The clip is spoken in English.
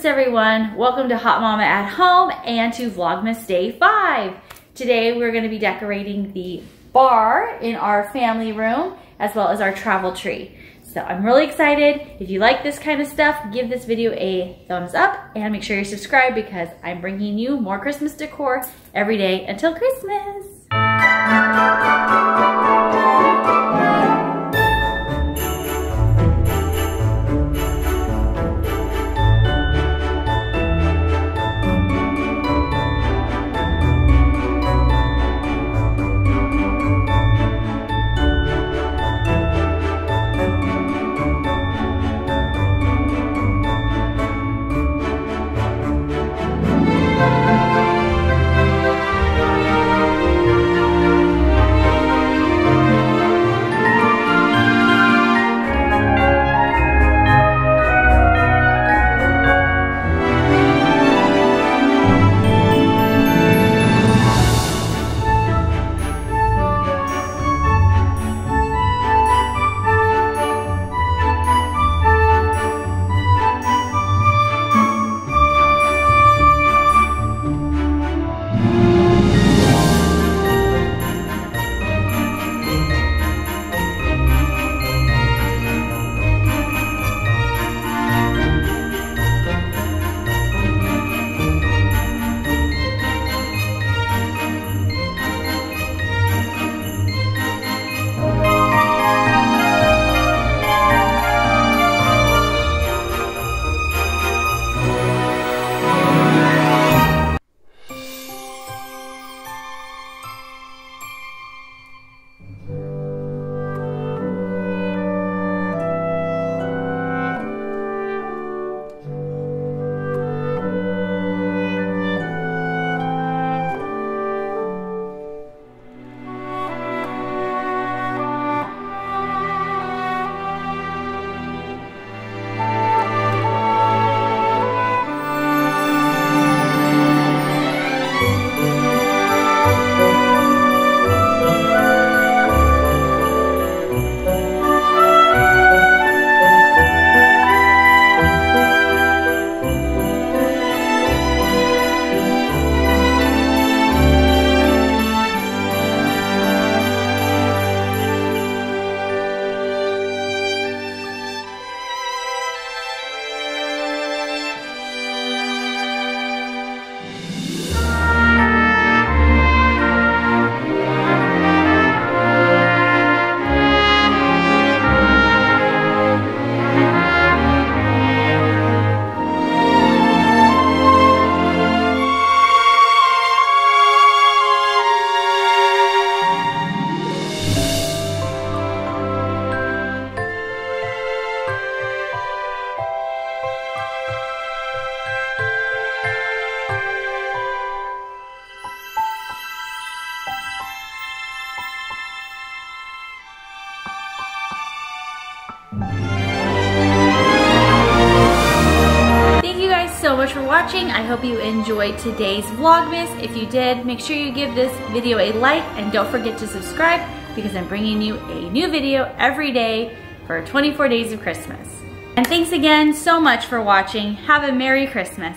Christmas, everyone. Welcome to Hot Mama at Home and to Vlogmas Day 5. Today, we're gonna be decorating the bar in our family room, as well as our travel tree. So I'm really excited. If you like this kind of stuff, give this video a thumbs up and make sure you're subscribed because I'm bringing you more Christmas decor every day until Christmas. So much for watching. I hope you enjoyed today's Vlogmas. If you did, make sure you give this video a like and don't forget to subscribe because I'm bringing you a new video every day for 24 days of Christmas. And thanks again so much for watching. Have a Merry Christmas.